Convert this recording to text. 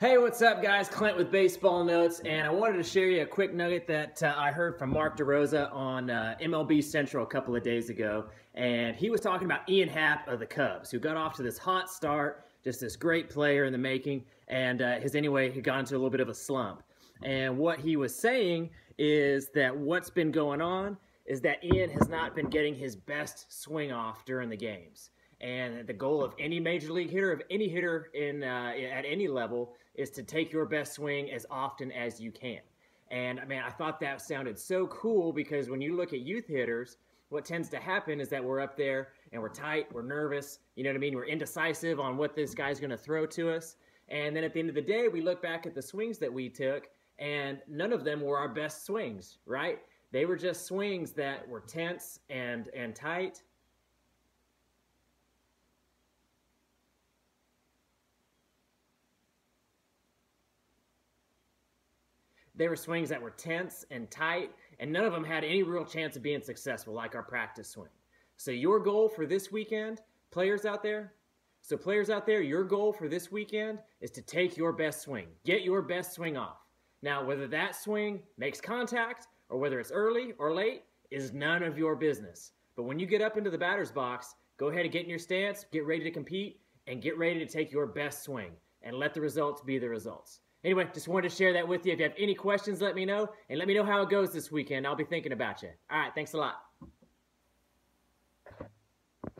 Hey, what's up, guys? Clint with Baseball Notes, and I wanted to share you a quick nugget that uh, I heard from Mark DeRosa on uh, MLB Central a couple of days ago. And he was talking about Ian Happ of the Cubs, who got off to this hot start, just this great player in the making, and uh, his anyway, he got into a little bit of a slump. And what he was saying is that what's been going on is that Ian has not been getting his best swing off during the games. And the goal of any major league hitter, of any hitter in uh, at any level, is to take your best swing as often as you can. And man, I thought that sounded so cool because when you look at youth hitters, what tends to happen is that we're up there and we're tight, we're nervous, you know what I mean? We're indecisive on what this guy's going to throw to us. And then at the end of the day, we look back at the swings that we took, and none of them were our best swings, right? They were just swings that were tense and and tight They were swings that were tense and tight, and none of them had any real chance of being successful, like our practice swing. So, your goal for this weekend, players out there, so players out there, your goal for this weekend is to take your best swing. Get your best swing off. Now, whether that swing makes contact or whether it's early or late is none of your business. But when you get up into the batter's box, go ahead and get in your stance, get ready to compete, and get ready to take your best swing and let the results be the results. Anyway, just wanted to share that with you. If you have any questions, let me know. And let me know how it goes this weekend. I'll be thinking about you. All right, thanks a lot.